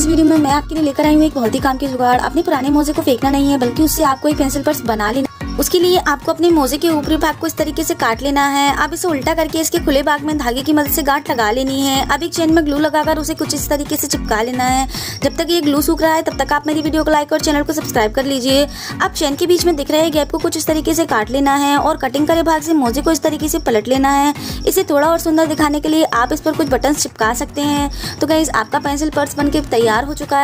इस वीडियो में मैं आपके लिए लेकर आई हूँ एक बहुत ही काम की जुगाड़। अपने पुराने मोजे को फेंकना नहीं है, बल्कि उससे आपको एक पेंसिल पर्स बना लेना उसके लिए आपको अपने मोजे के ऊपरी भाग को इस तरीके से काट लेना है। अब इसे उल्टा करके इसके खुले भाग में धागे की मदद से गांठ लगा लेनी है। अब एक चेन में ग्लू लगाकर उसे कुछ इस तरीके से चिपका लेना है। जब तक ये ग्लू सूख रहा है, तब तक आप मेरी वीडियो को लाइक और चैनल को सब्सक्राइब कर लीजिए। अब चेन के बीच में दिख रहे गैप को कुछ इस तरीके से काट लेना है और कटिंग करे भाग से मोजे को इस तरीके से पलट लेना है। इसे थोड़ा और सुंदर दिखाने के लिए आप इस पर कुछ बटन चिपका सकते हैं। तो गाइज़ आपका पेंसिल पर्स बन के तैयार हो चुका है।